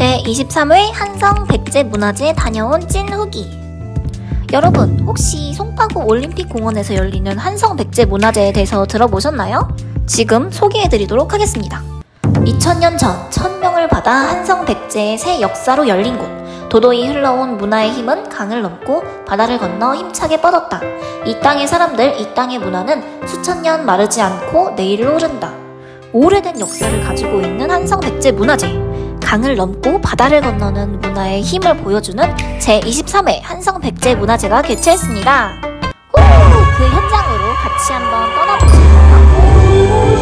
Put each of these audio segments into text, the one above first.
제23회 한성 백제 문화제 다녀온 찐 후기. 여러분, 혹시 송파구 올림픽 공원에서 열리는 한성 백제 문화제에 대해서 들어보셨나요? 지금 소개해드리도록 하겠습니다. 2000년 전 1000명을 받아 한성 백제의 새 역사로 열린 곳. 도도히 흘러온 문화의 힘은 강을 넘고 바다를 건너 힘차게 뻗었다. 이 땅의 사람들, 이 땅의 문화는 수천 년 마르지 않고 내일로 오른다. 오래된 역사를 가지고 있는 한성 백제 문화제. 강을 넘고 바다를 건너는 문화의 힘을 보여주는 제23회 한성 백제 문화제가 개최했습니다. 후! 그 현장으로 같이 한번 떠나보실까요?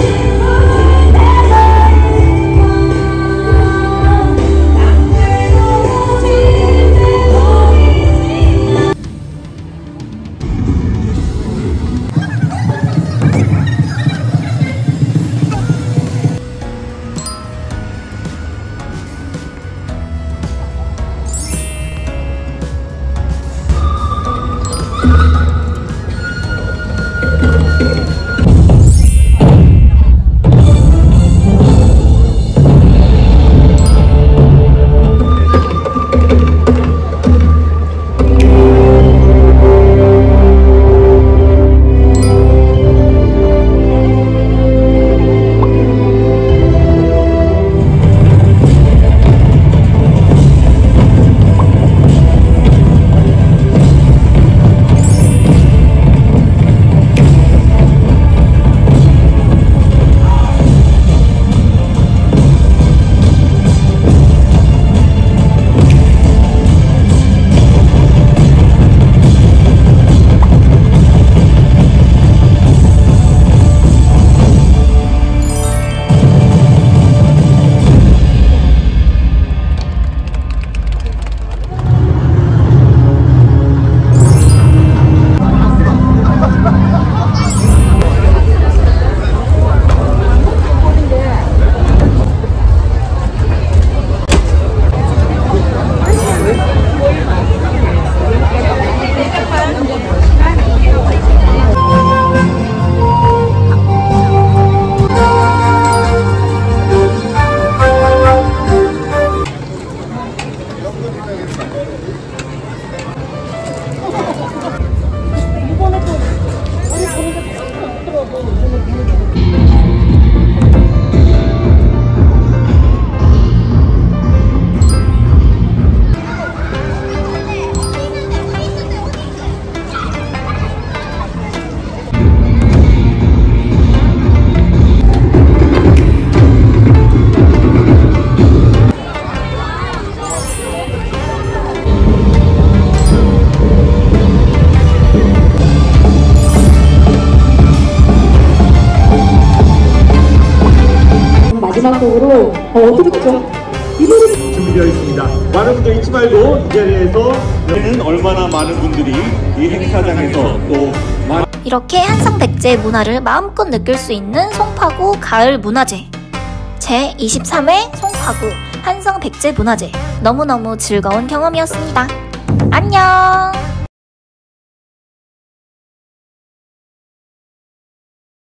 마지막 곡으로 어, 어떻게 됐죠? 이 노래 준비되어 있습니다. 많은 분들 잊지 말고 이 자리에서 는 얼마나 많은 분들이 이 행사장에서 또 많은 이렇게 한성 백제 문화를 마음껏 느낄 수 있는 송파구 가을 문화제 제23회 송파구 한성 백제 문화제 너무너무 즐거운 경험이었습니다. 안녕!